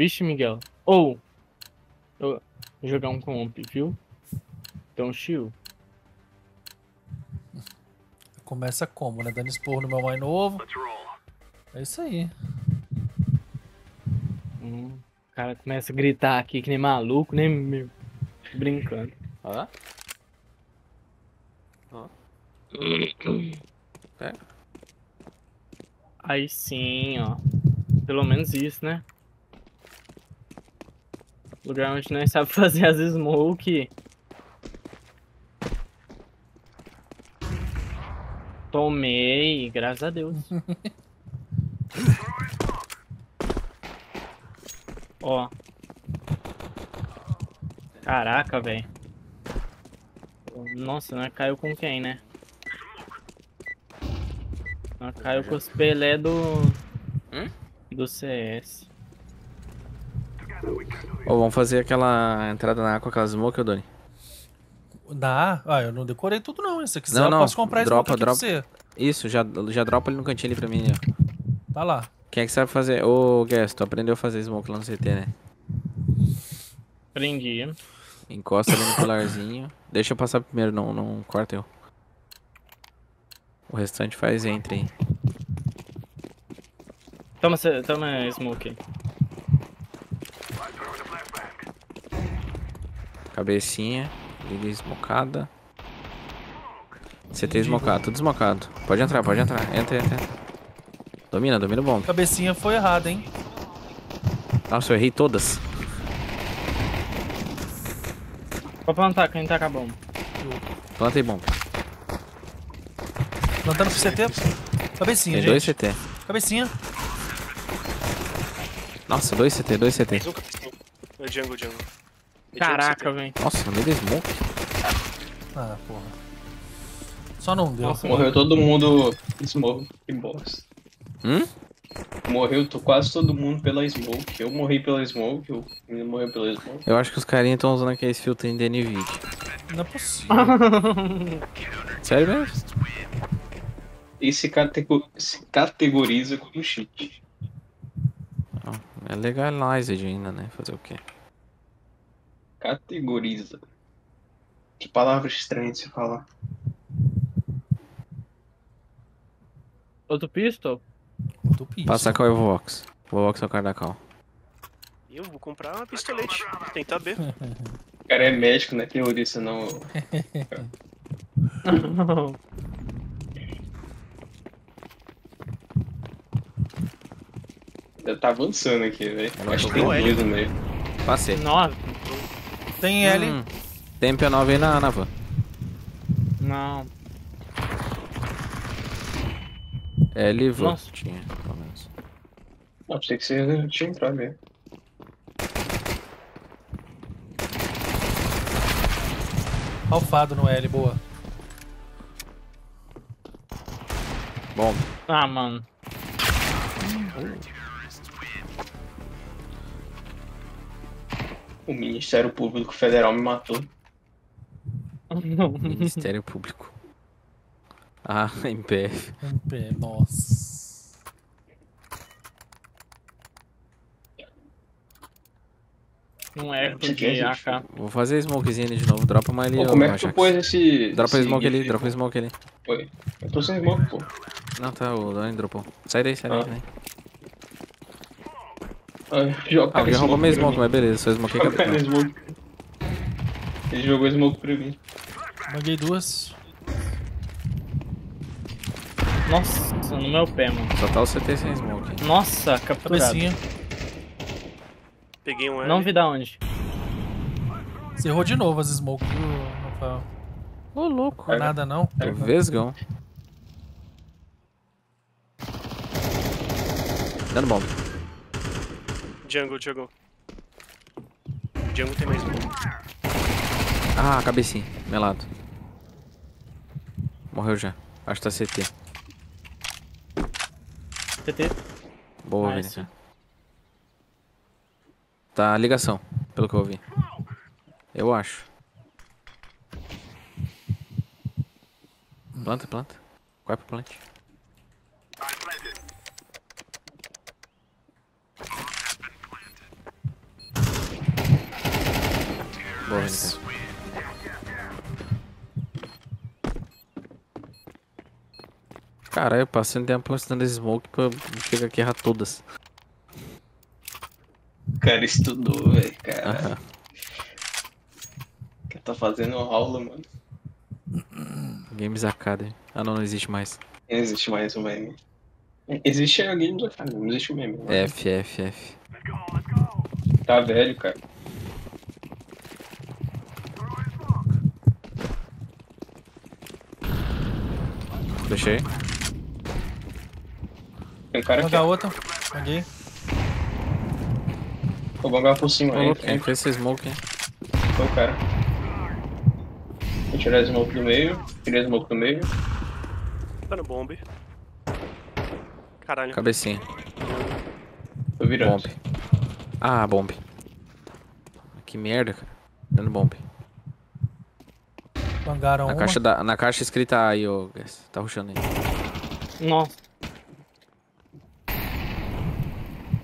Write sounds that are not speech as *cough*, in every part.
Vixe, Miguel. Ou. eu vou jogar um comp, viu? Então, chill. Começa como, né? Dando esporro no meu mais novo. É isso aí. Hum, o cara começa a gritar aqui que nem maluco, nem meu. Brincando. Ó. Ó. É. Aí sim, ó. Pelo menos isso, né? Lugar onde nós sabe fazer as smoke. Tomei, graças a Deus. *laughs* Ó. Caraca, velho. Nossa, nós caiu com quem, né? Nós caiu com os Pelé do... Hum? Do CS. Ô, vamos fazer aquela entrada na água com aquela smoke, ô Doni? Dá? Ah, eu não decorei tudo não. Se você quiser, Não, eu não, posso comprar dropa, smoke aqui pra dropa. você. Isso, já, já dropa ali no cantinho ali pra mim, ó. Tá lá. Quem é que sabe fazer? Ô, Guess, tu aprendeu a fazer smoke lá no CT, né? Prendi. Encosta ali no pilarzinho. Deixa eu passar primeiro, não, não corta eu. O restante faz entre aí. Toma, toma smoke. Cabecinha, liga esmocada. CT esmocado, tudo esmocado. Pode entrar, pode entrar. Entra, entra, entra. Domina, domina o bomb. Cabecinha foi errada, hein? Nossa, eu errei todas. Pode plantar, quem tá acabando. Plantei bomb. Plantando pro CT. Cabecinha, Tem gente. dois CT. Cabecinha. Nossa, dois CT, dois CT. É jungle, jungle. É Caraca, velho. Nossa, no meio da smoke. Ah, porra. Só não deu. Nossa, Morreu todo mundo. Smoke, que bosta. Hum? Morreu quase todo mundo pela smoke. Eu morri pela smoke, o menino morreu pela smoke. Eu acho que os carinhas estão usando aqueles filtros de NVIDIA. Não é possível. *laughs* Sério mesmo? E se, catego- se categoriza como cheat. Não, é legalized ainda, né? Fazer o quê? Categoriza. Que palavra estranha de se falar. Outro pistol? Outro piso. Passa qual é o Vox? Vox é o cara da cal. Eu vou comprar uma pistolete. Tentar B. *laughs* O cara é médico, não é terrorista, não. Ainda tá avançando aqui, velho. Não, Acho que tem dois no meio. Passei. Nossa, Tem L. Hum, tem P9 aí na, na van. não. L van. Nossa. Tinha, pelo menos. Não, pensei que você tinha entrado mesmo. Alfado no L, boa. Bom, Ah, mano. O Ministério Público Federal me matou. *laughs* Ministério Público. Ah, MPF. MP, nossa. Aqui é gente. AK. Vou fazer smokezinho ali de novo. Dropa mais ali, Pô, ó, como é que tu pôs esse. Dropa esse smoke ali, dropa smoke ali. Foi. Eu tô sem smoke, pô. Não, tá, o Dani dropou. Sai daí, sai daí, Ah. sai daí. Ah, joga Ah, alguém roubou meu smoke, mas beleza, só smoke Joga capitão. smoke. Ele jogou smoke pra mim. Manguei duas. Nossa, no meu pé, mano. Só tá o CT sem smoke. Nossa, capturado. Cabecinha. Peguei um L. Não vi da onde. Você errou de novo as smoke, viu, Rafael? Ô, louco. Não é nada não. Tô vesgão. Dando bomba. Jungle, jungle. Jungle tem mais um. Ah, cabecinha. Melado. Morreu já. Acho que tá CT. TT. Boa, Nice. Vini. Tá ligação, pelo que eu ouvi. Eu acho. Planta, planta. Vai pro plant. Boa. Caralho, eu passei um tempo postando smoke pra eu chegar aqui errar todas. O cara estudou, velho, cara. O cara tá fazendo aula, mano. Games Academy. Ah, não, não existe mais. Não existe mais o meme. Existe a Games Academy, não existe o meme. né? F, F, F. Tá velho, cara. Deixei. Tem um cara Vou aqui. dar outra. Peguei. Vou bangar por cima aí. Ô, quem fez esse smoke, hein? Foi o cara. Vou tirar a smoke do meio. Tirei a smoke do meio. Tá no bomb. Caralho. Cabecinha. Tô virando. Bomb. Ah, bomb. Que merda, cara. Dando bomb. Bangaram Na uma. caixa, da, na caixa escrita aí, ô. Tá rushando aí. Nossa.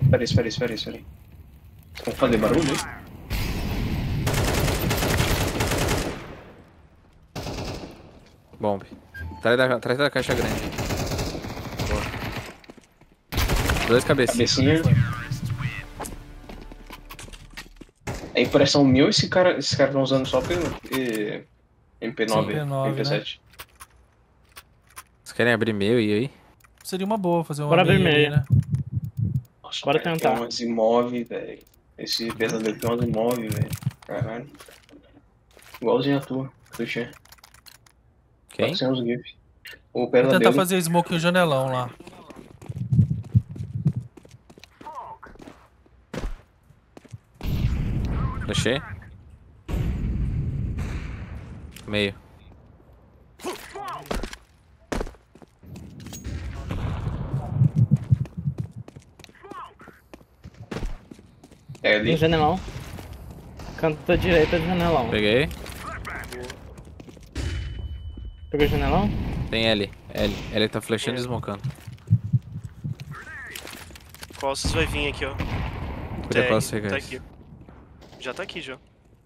Espera aí, espera aí, espera aí, espera aí. Vamos fazer barulho aí? Bomb. Atrás da, atrás da caixa grande. Boa. Dois cabecinhas. Cabecinha. É impressão minha esse cara, esses caras estão usando só pelo eh, MP9, MP9, MP7. Vocês querem abrir meio e aí? Seria uma boa fazer uma Bora abrir meia. né? Nossa, Bora cara, tentar. Tem umas imóvel, velho. Esse pesadelo tem umas imóvel, velho. Caralho. Igualzinho a tua, tinha. Quem? Sem os GIFs. O Vou tentar fazer smoke no janelão lá. Deixei. Meio. É ali. No janelão. Canto da direita do janelão. Peguei. Pegou o janelão? Tem L. L. L tá flashando e smocando. Costas vai vir aqui, ó. Cuida com você, Tá aqui. Já tá aqui, já.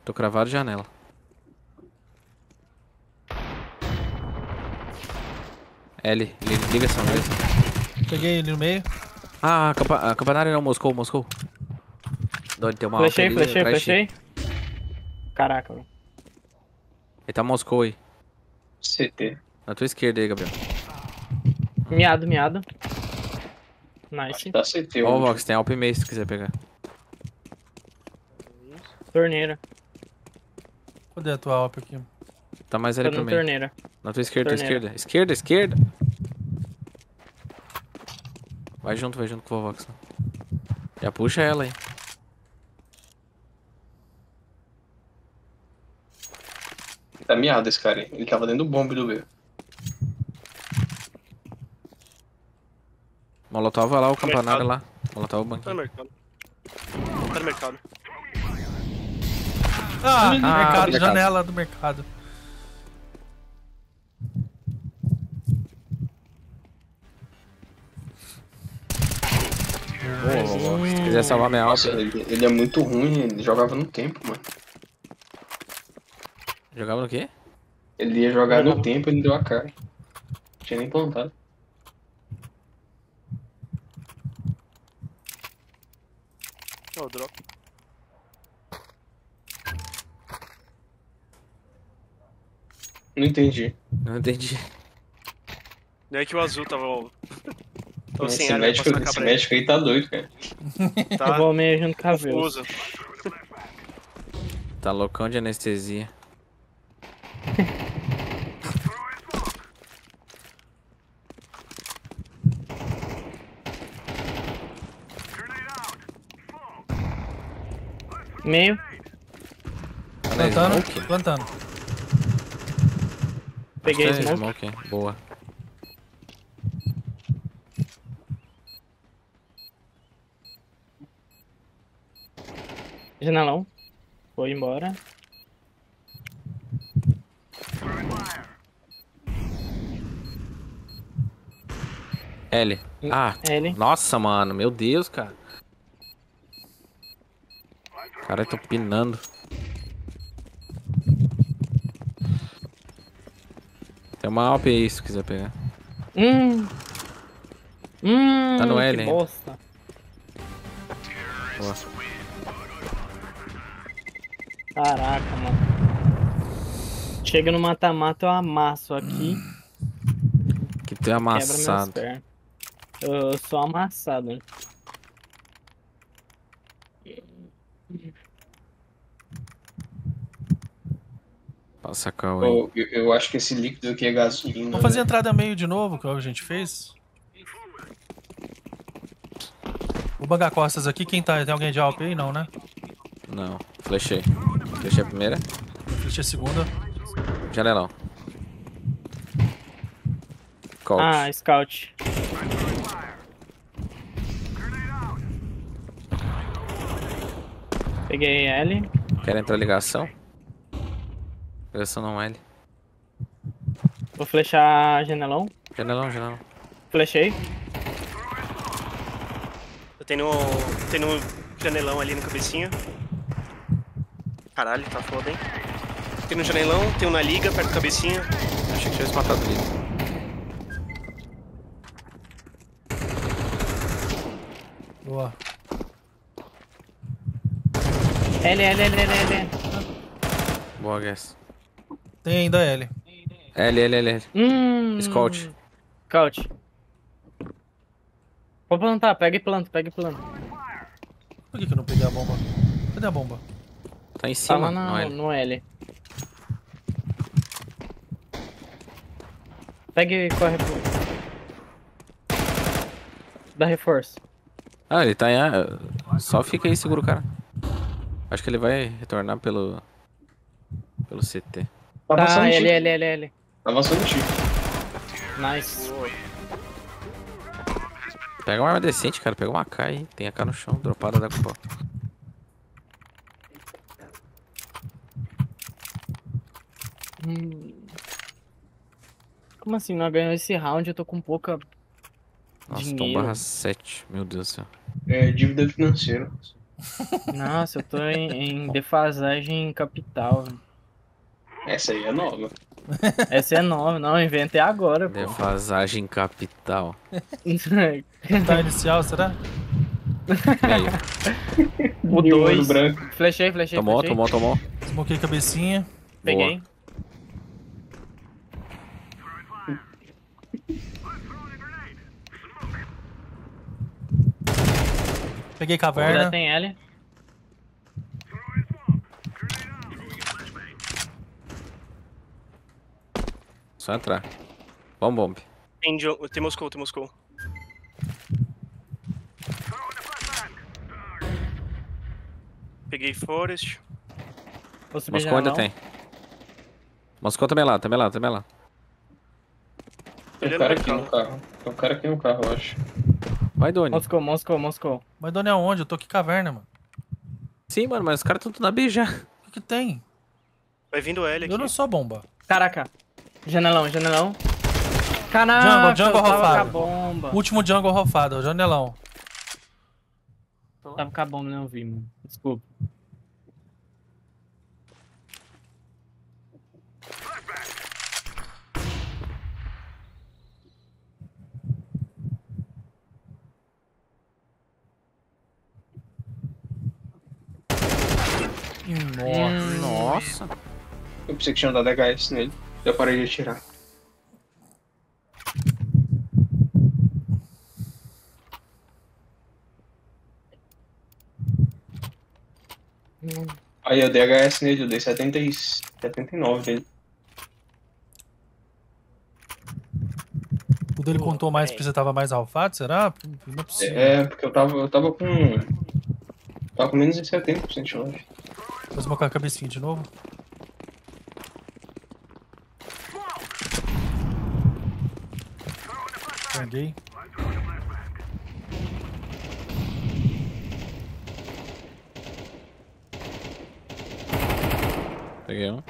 Tô cravado janela. L, li- ligação, ligação. Peguei ele no meio. Ah, campa campanário não, Moscou, Moscou. Dói, tem uma Flechei, alta flechei, flechei. Caraca, velho. Ele tá Moscou aí. CT. Na tua esquerda aí, Gabriel. Miado, miado. Nice. Tá CT, Ó, o hoje. Vox, tem Alp Mace se tu quiser pegar. Torneira. Cadê a tua alp aqui? Tá mais Tá ali na pro meio. torneira. Na tua esquerda, tua Torneira. esquerda. Esquerda, esquerda. Vai junto, vai junto com o Vox. Já puxa ela aí. Tá miado esse cara aí. Ele tava dentro do bombe do B. Molotov vai lá, o campanário lá. Molotov o Tá banquinho. no mercado. Tá no mercado. Ah, Ah, mercado, mercado. janela do mercado. Boa. Se quiser salvar minha alta, ele, ele é muito ruim, ele jogava no tempo, mano. jogava no quê? Ele ia jogar Jogava. no tempo e ele deu a cara. Não tinha nem plantado. Ó, o drop. Não entendi. Não entendi. Não é que o azul tava. *laughs* Tava sem esse ar, médico, esse médico aí tá doido, cara. *laughs* Eu Tá vou meio junto com a Veus. confuso. Tá loucão de anestesia. Meio. Plantando, plantando. Peguei Tá smoke. smoke, boa. Janelão. Foi embora. L. Ah, L. nossa, mano. Meu Deus, cara. Cara, tô pinando. Tem uma AWP aí se quiser pegar. Hum. Hum. Tá no L, que hein? bosta. Nossa. Caraca, mano. Chega no mata-mata, eu amasso aqui. Que tu é amassado. Eu, eu sou amassado. né? Passa aí. Eu, eu, eu acho que esse líquido aqui é gasolina. Vamos fazer velho. entrada meio de novo, que é o que a gente fez. O Banga Costas aqui, quem tá? Tem alguém de Alp aí? Não, né? Não, flechei. Flechei a primeira. Flecha a segunda. Janelão. Colt. Ah, Scout. Peguei L. Quer entrar ligação? Ligação não L. Vou flechar janelão. Janelão, janelão. Flechei. Eu tenho, tenho um janelão ali no cabecinha. Caralho, tá foda, hein? Tem um janelão, tem um na liga, perto do cabecinha. Achei que tivesse matado ali. Boa. L, L, L, L, L. Boa, guess. Tem ainda L. L, L, L, L. Hum. Scout. Scout. Vou plantar, pega e planta, pega e planta. Por que, que eu não peguei a bomba? Cadê a bomba? Tá em Tá cima, no na, L. no L. Pega e corre pro... Dá reforço. Ah, ele tá em A. Só fica aí, segura o cara. Acho que ele vai retornar pelo. Pelo CT. Tá Tá, L, L, L, L. Tá avançando Chico. Nice. Pega uma arma decente, cara. Pega uma AK aí. Tem AK no chão, dropada da culpa. Hum. Como assim? Nós ganhamos esse round, eu tô com pouca... Nossa, tô Dinheiro. barra 7. Meu Deus do céu. É dívida financeira. *laughs* Nossa, eu tô em, em defasagem capital. Essa aí é nova. Essa é nova, não, eu inventei agora, pô. Defasagem capital. *laughs* Tá inicial, será? O E o olho 2. branco. Flechei, flechei, Tomou, flechei. tomou, tomou. Smokei cabecinha. Peguei. Peguei Já caverna. tem L. Só entrar. Vamos, bomb. Tem, tem Moscou, tem Moscou. Peguei Forest. Moscou ainda janelão. tem. Moscou também lá, também lá, também lá. Tem um cara aqui no carro. Tem um cara aqui no carro, eu acho. Vai, Doni. Moscou, Moscou, Moscou. Mas Doni aonde? Eu tô aqui caverna, mano. Sim, mano, mas os caras estão tudo na B já. O que, que tem? Vai vindo L aqui. Eu não sou bomba. Caraca. Janelão, janelão. Caraca, Jungle, jungle eu tava rofado. com a bomba. Último jungle rofado, o janelão. Tava com a bomba, não vi, mano. Desculpa. Nossa. Nossa. Eu pensei que tinha dado HS nele. Eu parei de atirar. Aí eu dei HS nele, eu dei 70 e 79 dele. O dele contou mais porque você tava mais alfado, será? Não é possível. É, porque eu tava, eu tava com. Tava com menos de 70% de life. Vou smocar a cabecinha de novo. Peguei. Peguei um.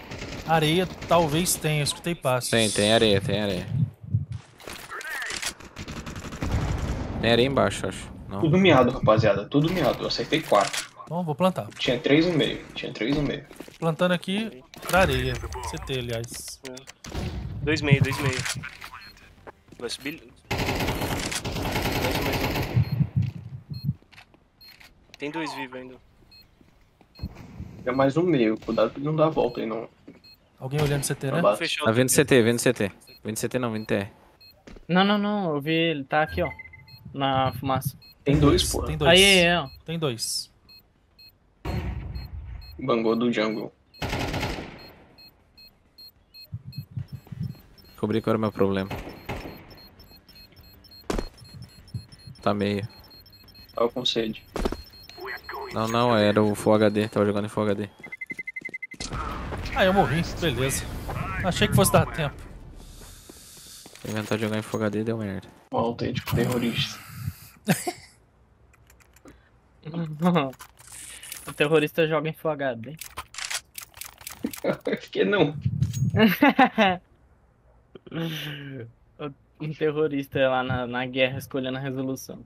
Areia talvez tenha, eu escutei passos. Tem, tem areia, tem areia. Tem areia embaixo, acho. Não. Tudo miado, rapaziada. Tudo miado. Eu acertei 4. Então vou plantar. Tinha 3 no meio. Tinha 3 no meio. Plantando aqui pra areia. CT, aliás. Dois meio, dois meio. Vai subir. Mais um, mais um. Tem dois vivos ainda. É mais um meio. Cuidado pra ele não dar a volta aí, não. Alguém olhando CT, né? Fechou. Tá vendo CT, vendo CT. Vendo CT não, vendo TR. Não, não, não. Eu vi ele. Tá aqui, ó. Na fumaça. Tem dois, pô. Tem dois. Aí, é, ó. Tem dois. Bangou do jungle. Descobri qual era o meu problema. Tá meio. Tava com sede. Não, não, era o Full HD. Tava jogando em Full HD. Ah, eu morri. Beleza. Achei que fosse dar tempo. Inventar de jogar em Full HD e deu merda. Um autêntico terrorista. o terrorista joga em Full HD. *laughs* Por que não? *laughs* um terrorista lá na, na guerra escolhendo a resolução.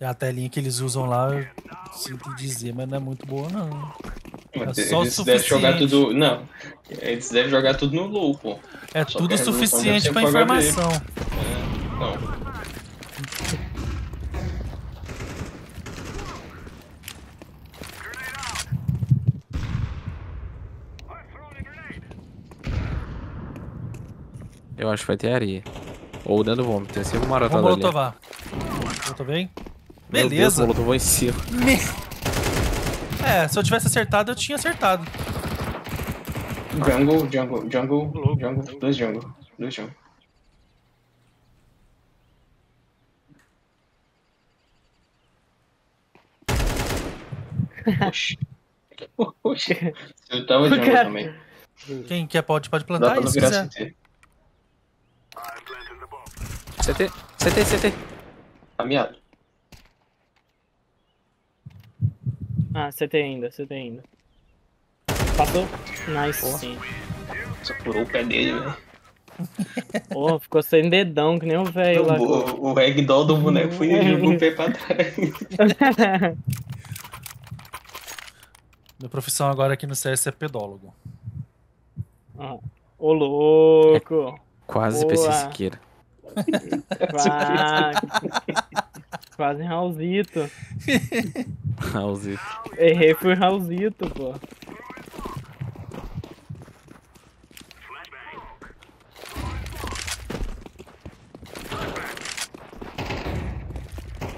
A telinha que eles usam lá, eu sinto dizer, mas não é muito boa, não. Mas É só o eles devem jogar tudo. Não. Eles devem jogar tudo no low, pô. É Só tudo suficiente pra informação. Não. Eu acho que vai ter areia. Ou dentro do vômito. Tem sempre uma Vamos marotada ali. molotovar. Molotovei? Meu Deus, Beleza. molotovou em cima. Me- É, se eu tivesse acertado, eu tinha acertado. Jungle, jungle, jungle, jungle. Dois jungle. Dois jungle. Oxi. Oxi. Eu tava jungle Cara. também. Quem quer pode, pode Dá plantar se virar quiser. CT. CT, CT, CT. Tá miado. Ah, CT ainda, CT ainda. Passou? Nice, sim. Só furou o pé dele, velho. *laughs* Porra, ficou sem dedão, que nem o velho lá. O, o ragdoll do boneco foi e jogou o pé pra trás. *laughs* Minha profissão agora aqui no CS é pedólogo. Ah, Ô louco! Quase Boa. PC Siqueira. Quase, quase Raulzito. *laughs* Raulzito. Errei, fui Raulzito, pô.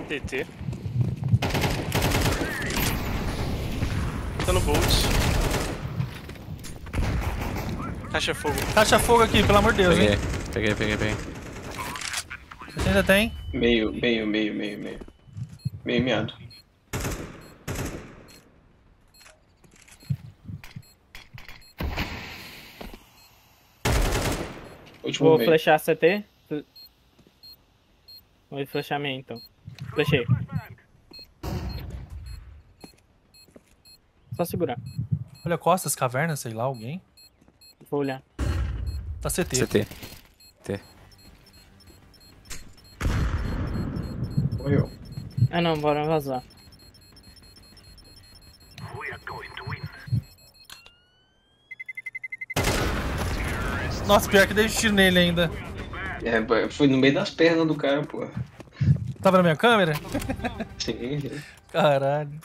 TT. Tá no Bolt. Caixa fogo. Caixa fogo aqui, pelo amor de Deus, Peguei, hein? peguei, peguei, peguei. Você ainda tem? Meio, meio, meio, meio, meio. Meio miado. Último Vou meio. flechar CT. Vou flechar meio então. Flechei. Só segurar. Olha, costas, cavernas, sei lá, alguém. Vou olhar. Tá CT. CT. T. Morreu. Ah não, bora vazar. Nossa, pior que dei tiro nele ainda. É, foi no meio das pernas do cara, pô. Tava na minha câmera? Sim, sim. Caralho.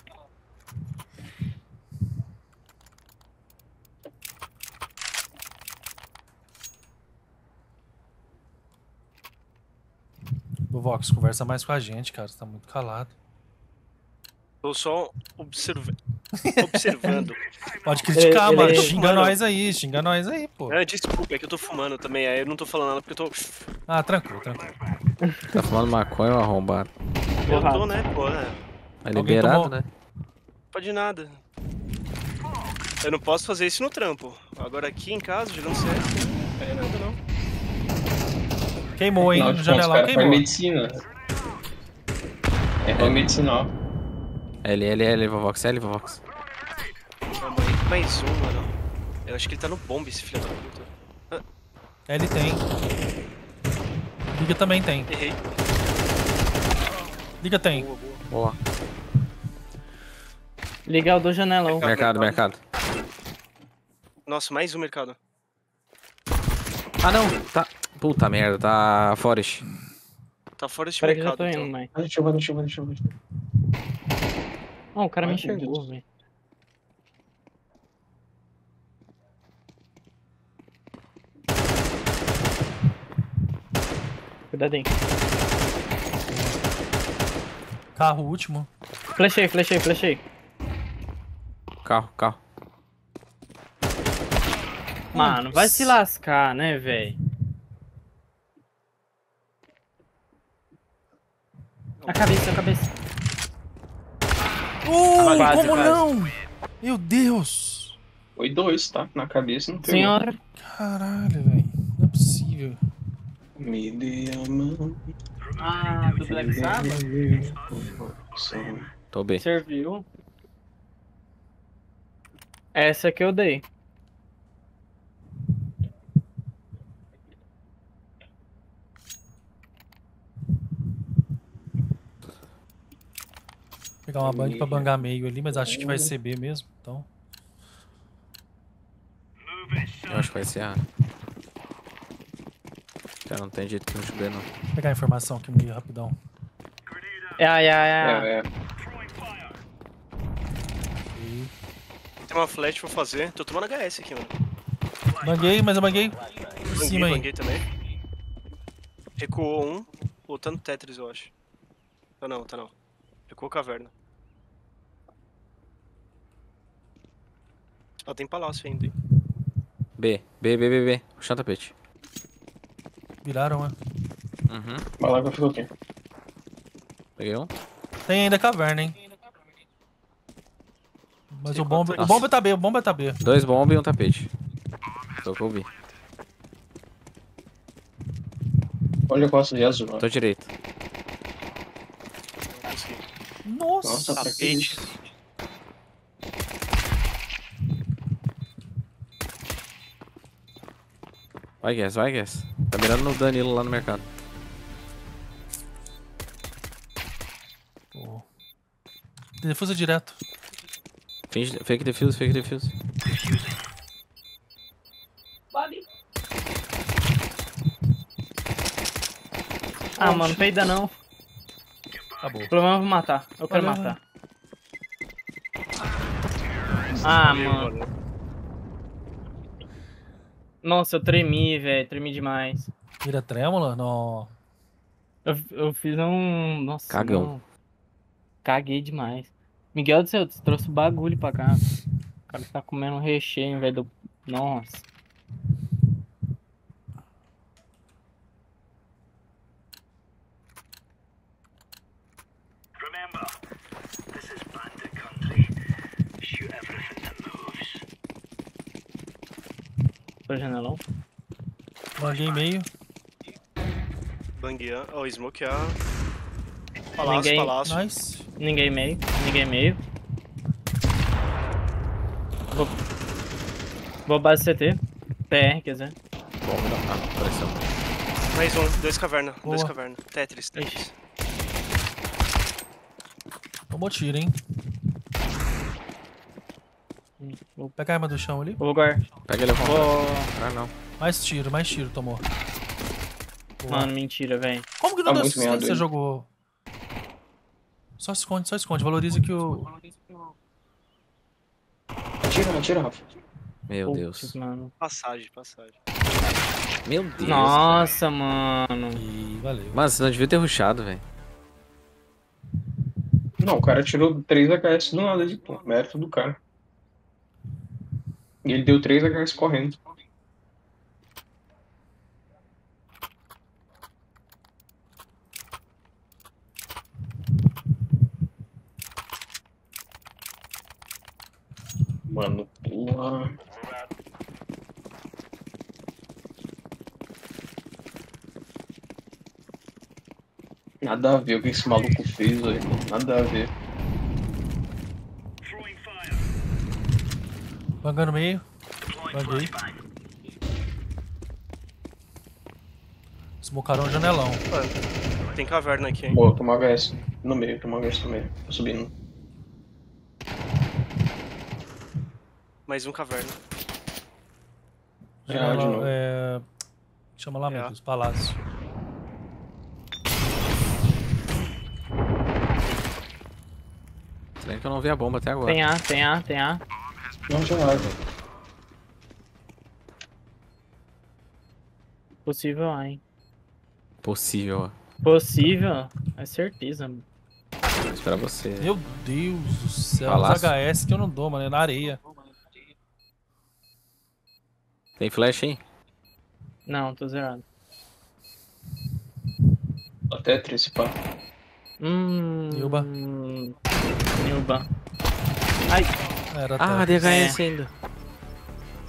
Vox, conversa mais com a gente, cara. Você tá muito calado. Tô só observa... observando. *laughs* Pode criticar, Ele- mano. ele- Xinga Mano. nós aí, xinga nós aí, pô. Ah, desculpa, é que eu tô fumando também. Aí eu não tô falando nada porque eu tô. Ah, tranquilo, tranquilo. Tá fumando maconha ou arrombado? Eu tô, né, pô? É. É Alguém liberado, tomou? né? Pode nada. Eu não posso fazer isso no trampo. Agora aqui em casa, jogando CS, não pega nada não. Queimou, hein? Afinal No de contas, o janelão cara faz queimou. medicina. É medicinal. L, L, L, Vovox, L, Vovox. Calma aí. Mais um, mano. Eu acho que ele tá no bombe, esse filho da puta. Ele tem. Liga também tem. Errei. Liga tem. Boa, boa. Boa. Liga o do janelão. Mercado, mercado. Nossa, mais um mercado. Ah, não. Tá. Puta merda, tá Forest. Tá fora desse Peraí que eu já mercado, tô indo, então. mãe. Ah, deixa eu ver, deixa eu ver, deixa eu ver. Ó, o cara me Ai, meu enxergou, Deus. velho. Cuidadinho. Carro último. Flechei, flechei, flechei. Carro, carro. Mano, vai se lascar, né, velho? A cabeça, a cabeça. Uh, Quase, como quase. não? Meu Deus. Foi dois, tá? Na cabeça não tem. Senhora. Caralho, velho. Não é possível. Me dê a mão. Ah, do Black Sabbath? Tô bem. Serviu. Essa que eu dei. Pegar uma bang pra bangar meio ali, mas acho que vai ser B mesmo. Então. Eu acho que vai ser A. Cara, não tem jeito que não chover, não. Vou pegar a informação aqui meio rapidão. É, é, é, é. É. Tem uma flash pra fazer. Tô tomando HS aqui, mano. Banguei, mas eu banguei por Banguei, cima aí. banguei também. Recuou um. Lutando Tetris, eu acho. Tá não, tá não. Recuou caverna. Ó, tem palácio ainda, hein? B, B, B, B, B. Puxa o tapete. Viraram, né? Uhum. Vai lá que eu fico aqui. Peguei um. Tem ainda caverna, hein? Mas Sei o bomba, o bomba tá B, o bomba tá B. Dois bombas e um tapete. Foi o que eu vi. Olha a costa de azul. ó. Tô direito. Nossa, Nossa, Tapete. Vai, Guess, vai, Guess. Tá mirando no Danilo lá no mercado. Pô. Defusa direto. Finge, fake defuse, fake defuse. Ah, mano, peida não. Acabou. O problema é eu vou matar. Eu quero Valeu, matar. Ah, Valeu, mano. Nossa, eu tremi, velho. Tremi demais. Mira trêmula? Não. Eu, eu fiz um. Nossa. Cagão. não. Caguei demais. Miguel do céu, você trouxe bagulho pra cá. O cara tá comendo um recheio, velho. Do... Nossa. Pro janelão. Banguei meio. Banguear. Ó, smokear. Palácio, Ninguém- palácio. Nice. Ninguém meio. Ninguém meio. Vou. Vou base CT. PR, quer dizer. Bom, não. Ah, apareceu. Mais um. Dois caverna. Dois Boa. caverna. Tetris, Tetris. Tomou tiro, hein? Vou, Pega a arma do chão ali. vou guardar. Pega ele Vou. Ah, não. Mais tiro, mais tiro tomou. Boa. Mano, mentira, velho. Como que Tá não deu muito assistência meado você jogou? Só esconde, só esconde. Valoriza que o. Atira, atira, Rafa. Meu Putz, Deus. mano. Passagem, passagem. Meu Deus. Nossa, mano. E valeu. Mano, você não devia ter rushado, velho. Não, o cara tirou 3 HS do nada de pô, mérito do cara. E ele deu 3 HS correndo. Mano, porra. Nada a ver o que esse maluco fez, velho. Nada a ver. Bangando meio. Banguei. Smocaram o janelão. Tem caverna aqui, hein? Boa, toma HS. No meio, toma HS no meio. Tô subindo. Mais um caverna. Já, de novo. é... Chama lá, É. amigos. Palácio. Estranho que eu não vi a bomba até agora. Tem A, tem A, tem A. Não tinha nada. Possível A, hein? Possível. Possível? É certeza. Vou esperar você. Meu Deus do céu. Palácio. Os HS que eu não dou, mano. É na areia. Tem flash, hein? Não, tô zerado. Até três pá. Hum. Nilba. Nilba. Ai, Era Ah. DHS ainda.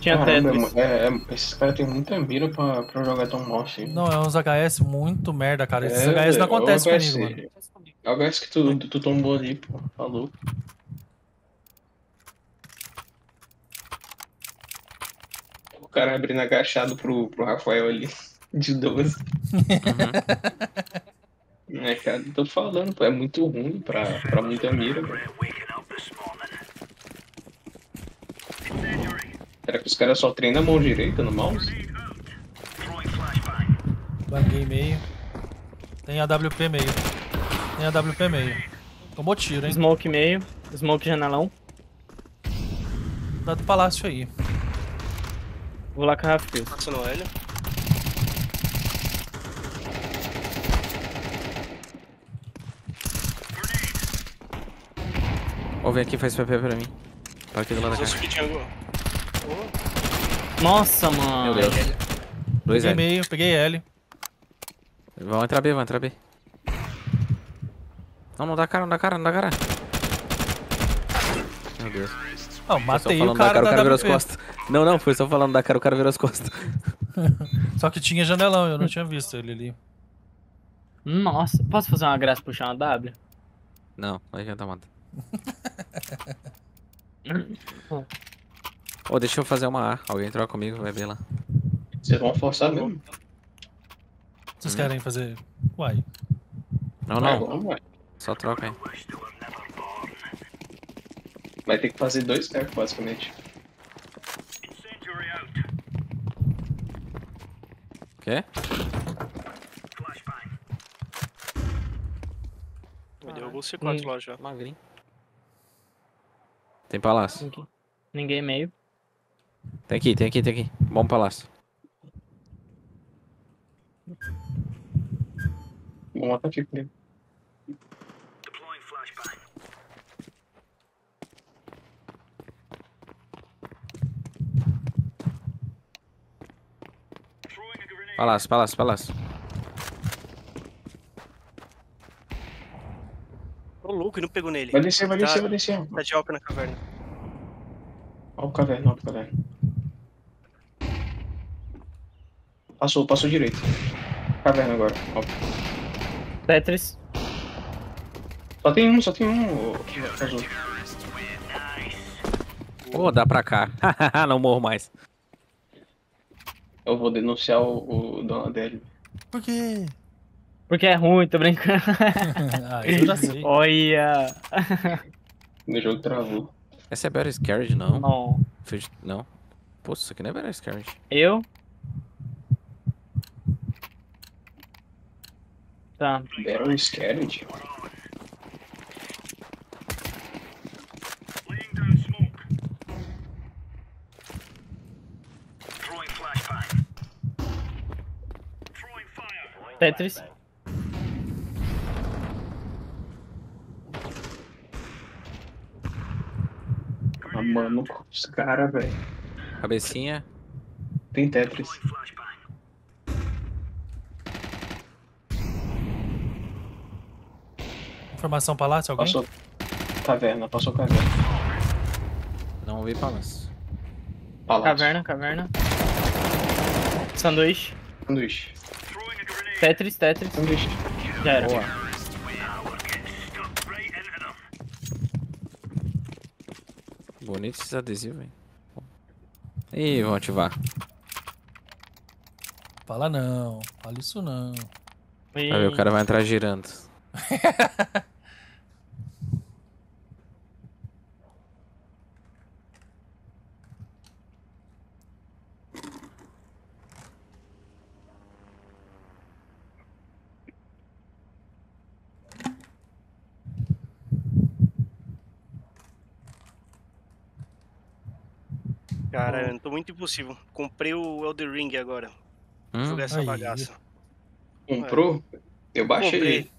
tinha Caramba, Tetris. é, é, esses caras têm muita mira pra, pra jogar tão mal assim. Não, é uns HS muito merda, cara. Esses É, HS não velho, acontecem o comigo, HS mano. É o gás que tu, tu, tu tombou ali, pô. Falou. O cara abrindo agachado pro, pro Rafael ali. *laughs* De 12. *laughs* É, cara, tô falando, pô. É muito ruim pra, pra muita mira, velho. Será que os caras só treinam a mão direita no mouse? Banguei meio. Tem AWP meio. Tem AWP meio. Tomou tiro, hein? Smoke meio. Smoke janelão. Dá do palácio aí. Vou lá com a Rafael. Passa no L. Ó, vem aqui, faz PP pra mim. Tá aqui do lado da jungle. Nossa, mano. Meu Deus. Dois Peguei L. meio, peguei L. Vão entrar B, vão entrar B. Não, não dá cara, não dá cara, não dá cara. Meu Deus. Não, matei o da cara cara, o cara virou as costas. Não, não, foi só falando da cara, o cara virou as costas. *laughs* Só que tinha janelão, eu não tinha visto ele ali. Nossa, posso fazer uma graça e puxar uma W? Não, não adianta mata. *laughs* Ô, deixa eu fazer uma A. Alguém troca comigo, vai ver lá. Vocês vão forçar mesmo? Vocês Hum. querem fazer. Uai. Não, não, vamos, ué. só troca aí. Vai ter que fazer dois carros, basicamente. Quê? Me derrubou o C4 Hum. lá já. Magrinho. Tem palácio. Ninguém- Ninguém meio. Tem aqui, tem aqui, tem aqui. Bom palácio. Vamos matar aqui primeiro. Palácio, palácio, palácio. Ô, louco, e não pegou nele. Vai descer, vai Tá. descer, vai descer. Tá de AWP na caverna. Ó o caverna, ó o caverna. Passou, passou direito. Caverna agora, ó. Tetris. Só tem um, só tem um, ô, azul. Ô, dá pra cá. *laughs* não morro mais. Eu vou denunciar o, o dono dele. Por quê? Porque é ruim, tô brincando. *laughs* ah, eu já sei. *laughs* Olha. Meu jogo travou. Essa é Battle Scarred, não? Não. Não. Pô, isso aqui não é Battle Scarred. Eu? Tá. Battle Scared? Tetris. Ah, mano, os caras, velho. Cabecinha. Tem Tetris. Informação palácio, alguém? Passou caverna, passou caverna. Não vi palácio. Palácio. Caverna, caverna. Sanduíche. Sanduíche. Tetris, Tetris. Sanduíche. Já era. Boa. Bonito esses adesivos, hein? Ih, vão ativar. Fala não. Fala isso não. Vai ver, o cara vai entrar girando. *laughs* Cara, eu tô muito impossível. Comprei o Elder Ring agora. Vou Hum, jogar essa aí. bagaça. Comprou? Eu baixei. Comprei.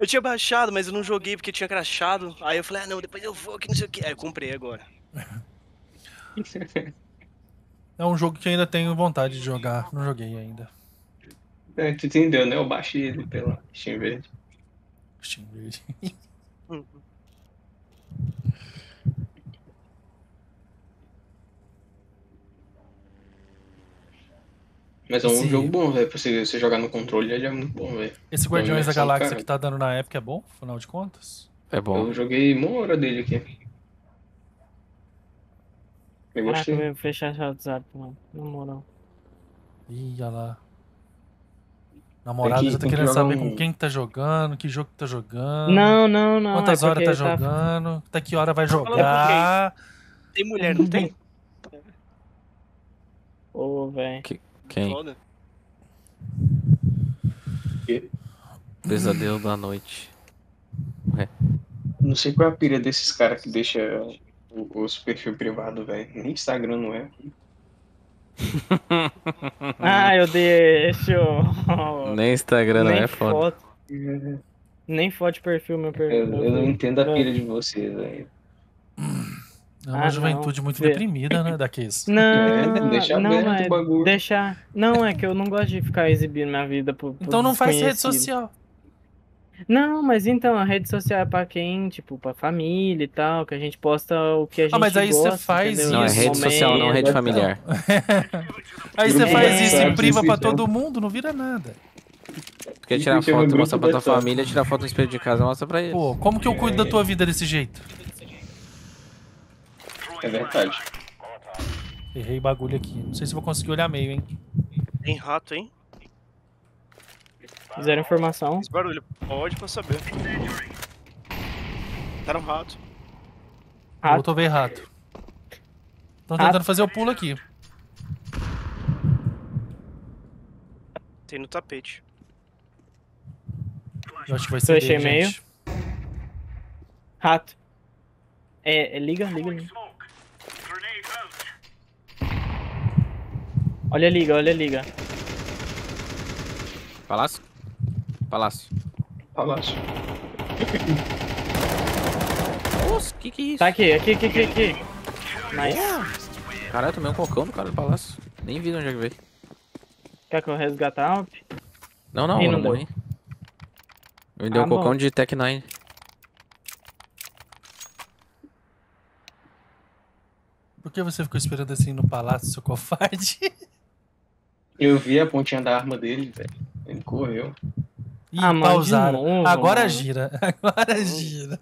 Eu tinha baixado, mas eu não joguei porque tinha crachado. Aí eu falei, ah não, depois eu vou, que não sei o que. Aí eu comprei agora. *laughs* É um jogo que ainda tenho vontade de jogar. Não joguei ainda. É, tu entendeu, né? Eu baixei ele pela Steam Verde. Steam Verde. *laughs* Mas é um Esse- jogo bom, velho. Pra você, você jogar no controle, ele é muito bom, velho. Esse Guardiões da imersão, Galáxia cara. que tá dando na época é bom, afinal de contas? É bom. Eu joguei uma hora dele aqui. Eu Caraca, gostei. eu vou fechar esse WhatsApp, mano. Na moral. Ih, olha lá. Namorada que- já tá tem que querendo saber um- com quem que tá jogando, que jogo que tá jogando. Não, não, não. Quantas é horas tá tá- jogando, até que hora vai jogar. Tem mulher, não tem? Ô, velho. Quem? Foda. Pesadelo da noite. Não sei qual é a pira desses caras que deixa o- os perfil privado, velho. Nem Instagram não é. *laughs* Ah, eu deixo. Nem Instagram não Nem é foda. foto. Nem foto de perfil, meu perfil. Eu, eu não entendo a pira de vocês, velho. É uma Ah, juventude não. muito Vê. deprimida, né, daqueles. Não, *laughs* É, deixa não, aberto é bagulho. deixar. Não, é que eu não gosto de ficar exibindo minha vida pro, pro Então não faz rede social. Não, mas então, a rede social é pra quem? Tipo, pra família e tal, que a gente posta o que a gente Ah, mas aí você faz entendeu? Não, é isso. rede social, não Momento. rede familiar. *laughs* Aí você faz de isso e WhatsApp, priva pra todo mundo, não vira nada. Porque tirar foto, grupo mostra pra tua família, tirar foto no espelho de casa, mostra pra eles. Pô, como que eu cuido da tua vida desse jeito? É verdade. Errei bagulho aqui. Não sei se vou conseguir olhar meio, hein? Tem rato, hein? Fizeram informação. Esse barulho. Pode pra saber. Tá no rato. Eu Rato. tô ver rato. Estão Rato. tentando fazer o pulo aqui. Tem no tapete. Eu acho que vai ser Fechei dele, meio. gente. Rato. É, é, liga, liga, liga. Olha a liga, olha a liga. Palácio? Palácio. Palácio. Nossa, que que é isso? Tá aqui, aqui, aqui, aqui, aqui. Nice. Caralho, tomei um cocão do cara do palácio. Nem vi de onde é que veio. Quer que eu resgate a Alp? Não, não, Ih, eu não morri. Me deu Ah, um cocão bom. de Tech 9. Por que você ficou esperando assim no palácio, seu covarde? *laughs* Eu vi a pontinha da arma dele, velho. Ele correu. Ih, Ah, pausaram. novo, Agora mano. gira. *laughs* Agora gira.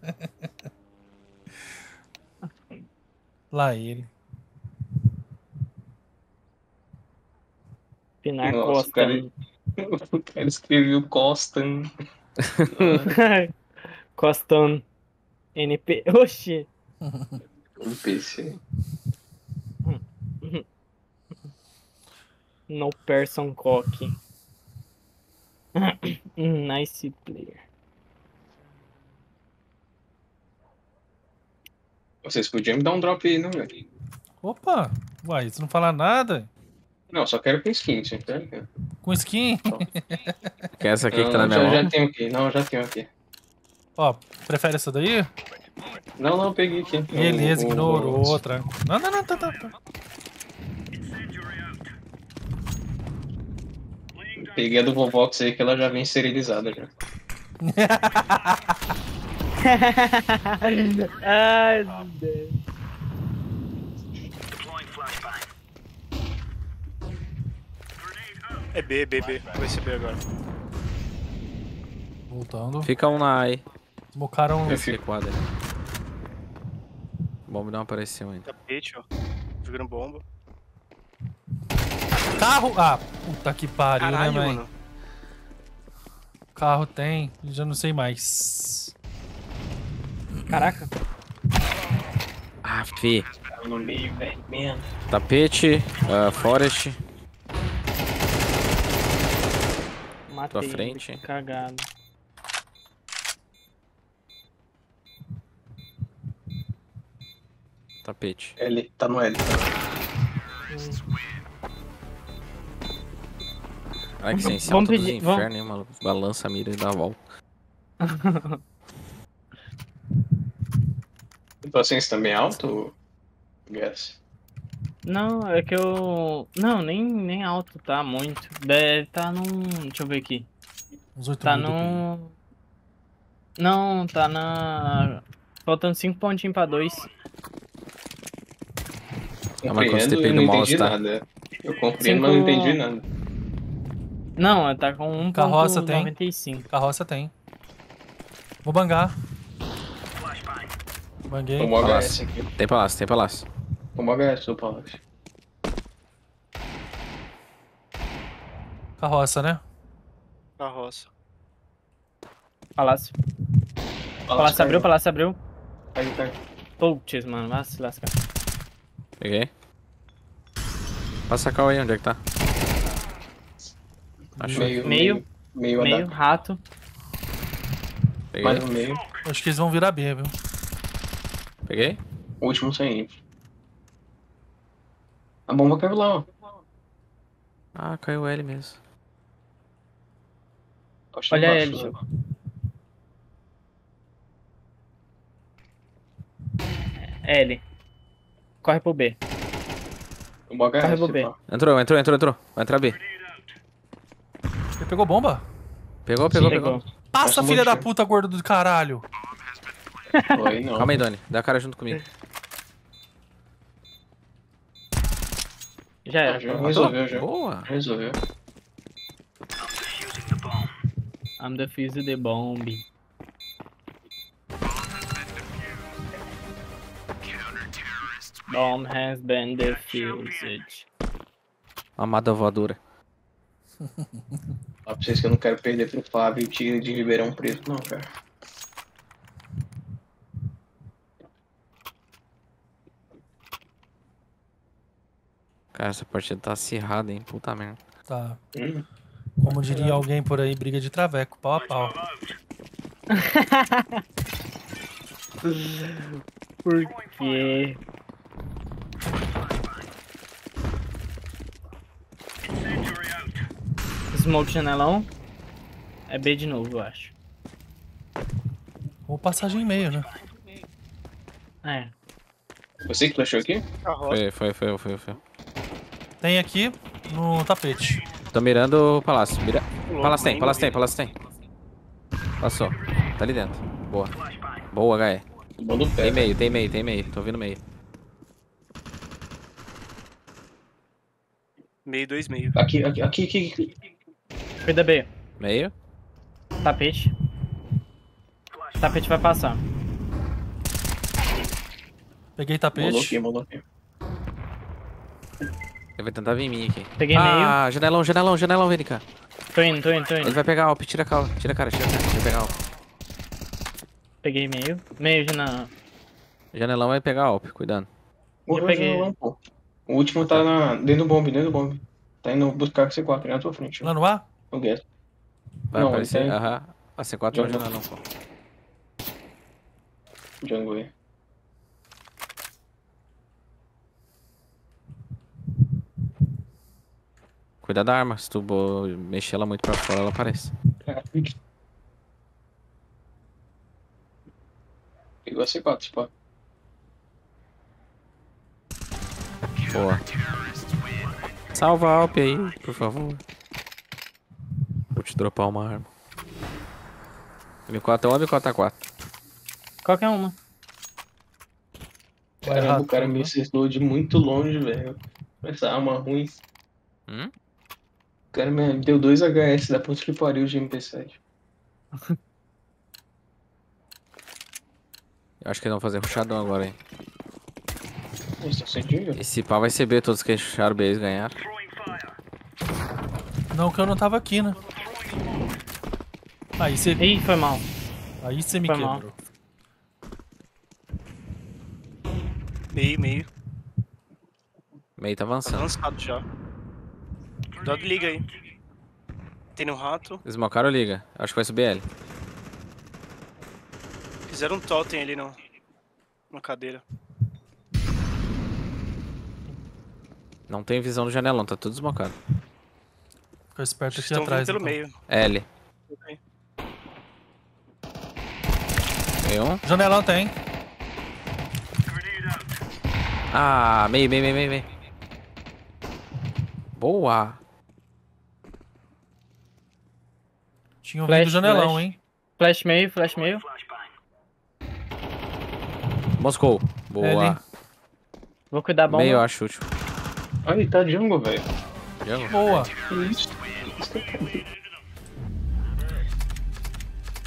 Lá ele. Pinar Nossa, Costa. o cara- *laughs* O cara escreveu Costa. Costan. *laughs* NP. Oxi. Um PC. No person cock. *clears throat* nice player. Vocês podiam me dar um drop aí, não, velho? Opa! Uai, você não fala nada? Não, só quero com skin, você entende? Com skin? *laughs* Que é essa aqui que tá na Não, minha já, mão. já tenho aqui. Não, já tenho aqui. Ó, prefere essa daí? Não, não, peguei aqui. Beleza, ignorou. o- Tranquilo. Não, não, não, tá, tá, tá. Peguei a do Vovox aí que ela já vem serializada já. *laughs* Ai, meu Deus. É B, B, B. Vai ser B agora. Voltando. Fica um na AI. Smocaram. Eu fico. Recuada ali. Bomba não apareceu ainda. Tapete, ó. Jogando bomba. Carro! Ah, puta que pariu, Caralho, né, mãe? mano. Carro tem, já não sei mais. Caraca. Ah, fi. No meio, velho. Tapete, ah, Forest. Matei. Tua frente. Cagado. Tapete. L, tá no L. Ai, que Vamos- essencial vamos dos pedir- vamos- infernos, hein, maluco? Balança a mira e dá a volta. *laughs* O paciência também é alto? Guess. Não, é que eu. Não, nem, nem alto, tá? Muito. Deve tá num. Deixa eu ver aqui. Uns 8 Tá num. Não, tá na. Faltando 5 pontinhos pra 2. Ah, Compreendo, depende eu não do mouse, entendi tá? nada. Eu compreendo, mas não Cinco- entendi nada. Não, tá com 1.95. Carroça tem. Carroça tem. Vou bangar. Banguei. Tomou Palácio. HS aqui. Tem palácio, tem palácio. Tomou HS, o Palácio. Carroça, né? Carroça. Palácio. Palácio abriu, palácio abriu. Caiu, caiu. Putz, mano, vai se lascar. Peguei. Passa a cal aí, onde é que tá? Achou. Meio, Meio. meio, meio, Meio, rato. Peguei. Mais um meio. Acho que eles vão virar B, viu? Peguei. O último sem info. A bomba caiu lá, ó. Ah, caiu o L mesmo. Acho que Olha ele, né? L. Corre pro B. Tomou HS, Carregou B. pá. Entrou, entrou, entrou, entrou. Vai entrar B. Pegou bomba? Pegou, pegou, Sim, pegou. Passa, Passa filha da puta, gordo do caralho. Foi, não. Calma aí, Doni. Dá a cara junto comigo. Já Ah, era. já resolveu, já. Boa. Resolveu. I'm the fuse the bomb. Bomb has been defused. Amada voadora. *laughs* Fala pra vocês que eu não quero perder pro Fábio e Tigre de Ribeirão Preto, não, cara. Cara, essa partida tá acirrada, hein? Puta merda. Tá. Hum, Como diria alguém por aí, briga de traveco, pau a pau. *laughs* Por quê? Smoke janelão. É B de novo, eu acho. Ou passagem em meio, né? É. Você que flashou aqui? Foi, foi, foi, foi, foi. Tem aqui no tapete. Tô mirando o palácio. Mira... Palácio tem, palácio tem, palácio tem. Passou. Tá ali dentro. Boa. Boa, HE. Tem meio, tem meio, tem meio. Tô vindo meio. Meio, dois, meio. Aqui, aqui, aqui, aqui. Aqui. Cuida B. Meio. Tapete. Tapete vai passar. Peguei Molou tapete. aqui, molou aqui. Ele vai tentar vir em mim aqui. Peguei ah, janelão, janelão, janelão, vem cá. Tô indo, tô indo, tô Ele indo. vai pegar a Alp, tira a cara, tira a cara, tira a cara, vai pegar a Alp. Peguei meio. Meio na. Janelão vai pegar a Alp, cuidando. Morreu peguei. o janelão, pô. O último tá na, dentro do bombe, dentro do bombe. Tá indo buscar com C4 na tua frente. Lá no ar? O guess. Vai Não, aparecer, tem- aham. A C4 é o Jungle. janelão, pô. Jungle aí. Cuida da arma, se tu mexer ela muito pra fora, ela aparece. Pegou a C4, pô. Boa. Salva a Alp aí, por favor. Dropar uma arma. M4 é 1 ou M4 A4? Qualquer uma. Caramba, o cara tudo, me né? acertou de muito longe, velho. Essa arma ruim. Hum? O cara me deu dois HS da puta que pariu de MP7. Eu acho que eles vão fazer rushadão agora, hein. Esse pau vai ser B, todos que rusharam B eles ganharam. Não, que eu não tava aqui, né? Aí você Ih, foi mal. aí você me Foi mal. quebrou. Meio, meio. Meio tá Tá avançando. avançado já. Dog liga aí. Tem no rato. Smocaram ou liga? Acho que vai subir L. Fizeram um totem ali no, na cadeira. Não tem visão no janelão, tá tudo desmocado. Fica esperto Vocês aqui estão atrás. vindo pelo então. meio. L. Tem um. Janelão tem. Ah, meio, meio, meio, meio, meio. Boa. Tinha um Flash, janelão, flash. hein? Flash meio, flash meio. Moscou. Boa. L. Vou cuidar da bomba. Meio, eu acho útil. Ai, tá jungle, velho. Jungle? Boa. Que isso? *laughs*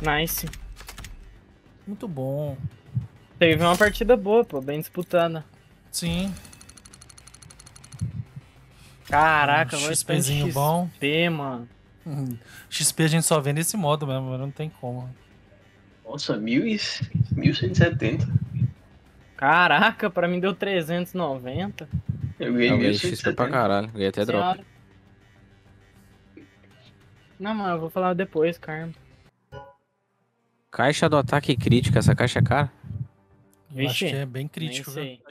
Nice. Muito bom. Teve uma partida boa, pô, bem disputada. Sim. Caraca, Um vai XPzinho XP, bom. mano. Hum, XP a gente só vê nesse modo mesmo, mas não tem como. Nossa, mil e... 1170. Caraca, pra mim deu 390. Eu ganhei Eu ganhei XP pra 1170. caralho. Ganhei até drop. Senhora. Não, mano, eu vou falar depois, Carmo. Caixa do ataque crítico. Essa caixa é cara? Eu acho Vixe, que é bem crítico, viu? sei.